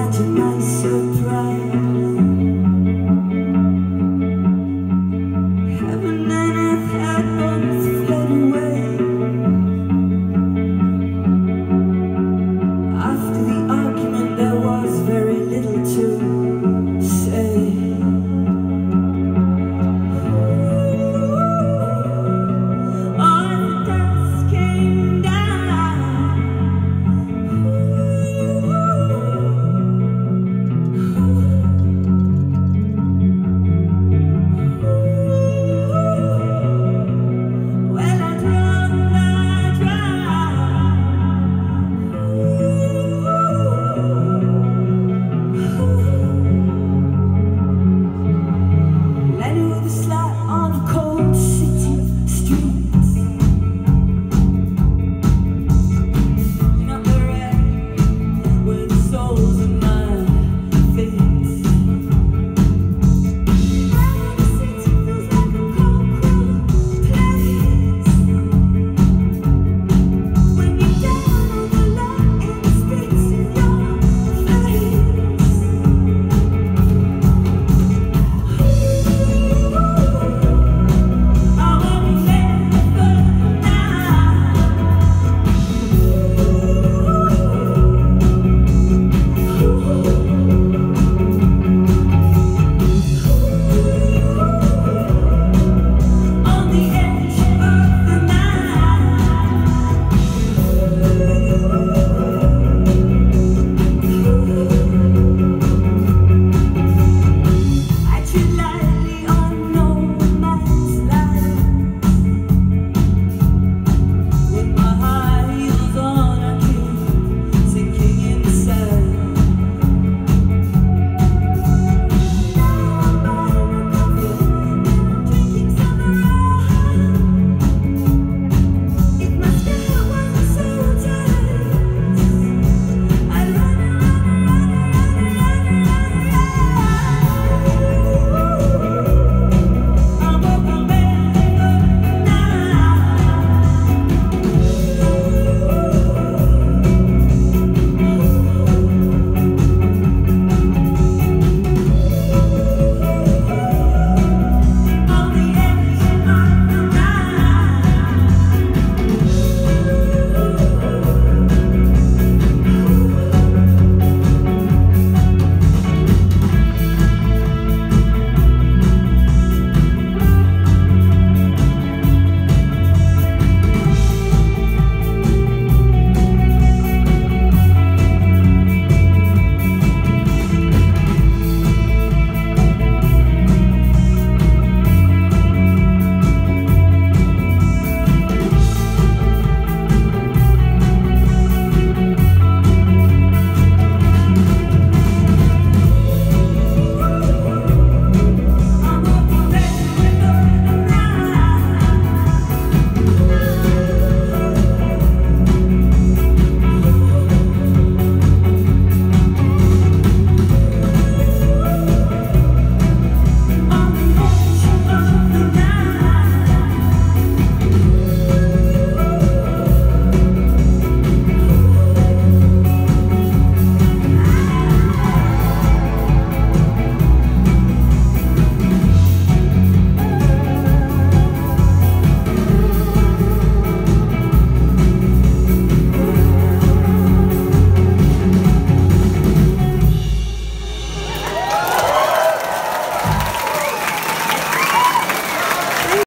imagine my surprise.